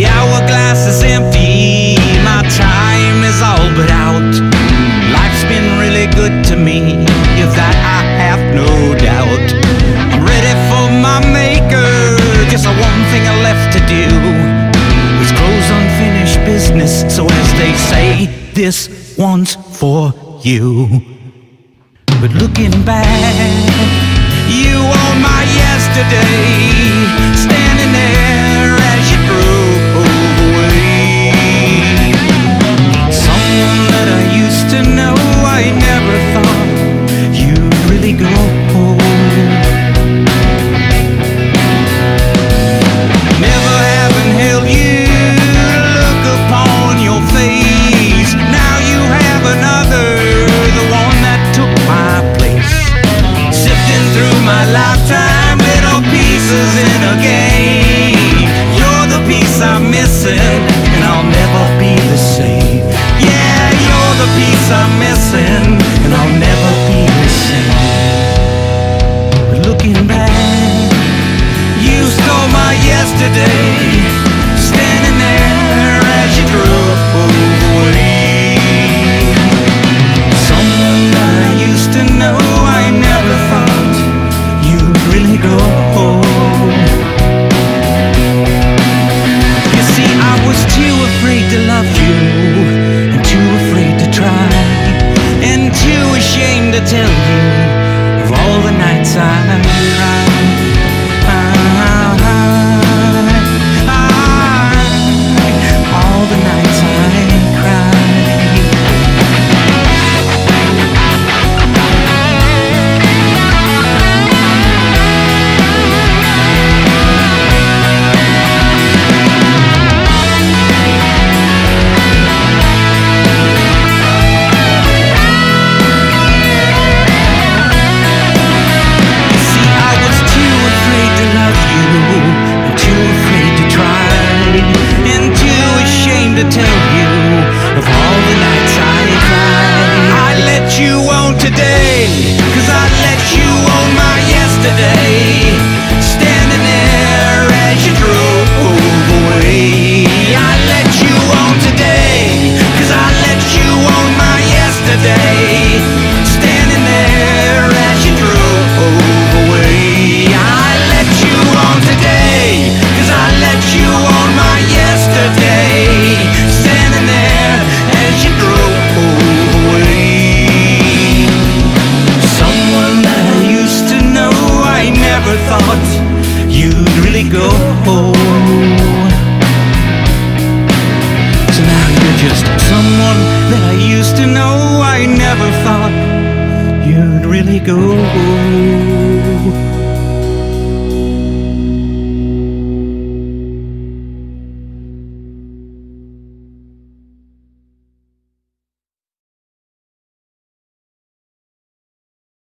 glass is empty, my time is all but out. Life's been really good to me, if that I have no doubt. I'm ready for my maker, just a one thing I left to do. It's close unfinished business, so as they say, this one's for you. But looking back, you own my yesterday, lifetime, little pieces in a game. You're the piece I'm missing, the today, cause I let you own my yesterday. Never thought you'd really go. So now you're just someone that I used to know, I never thought you'd really go.